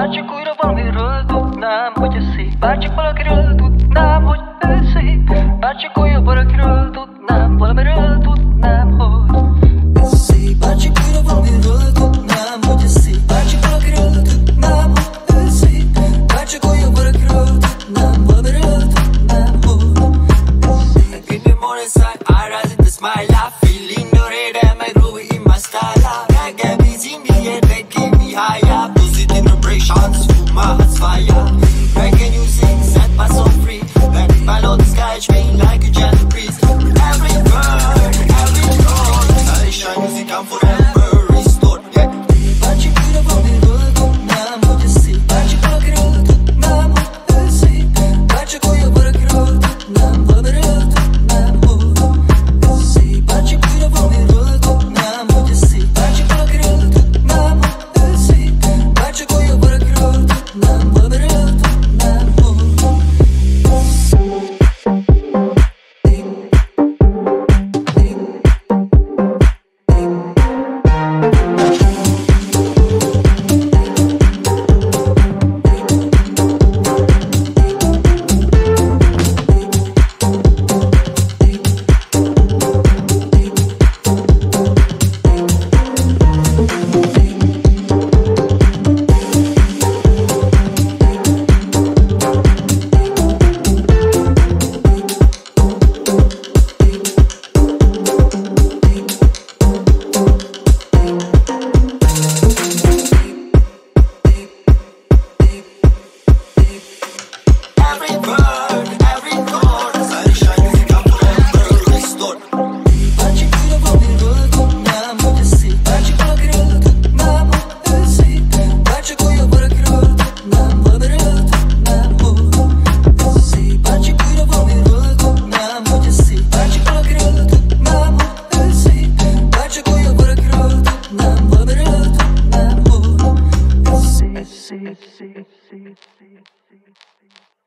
Бачу куйровами роздут нам хоть усы Бачу полоки роздут нам хоть усы Бачу кую пороки роздут нам полами роздут нам хоть усы Бачу куйровами роздут нам хоть усы Бачу полоки роздут нам хоть усы Бачу кую пороки роздут нам полами роздут нам хоть усы Give me more insight, I rise in this my life feeling my heart's fire Breaking can you sing, set my soul free When my Lord sky like. see. see, see.